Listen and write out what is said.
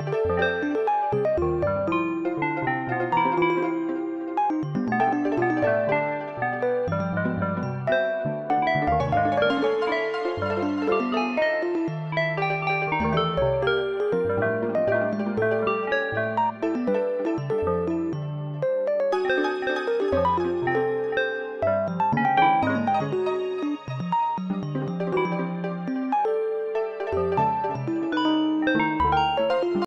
Música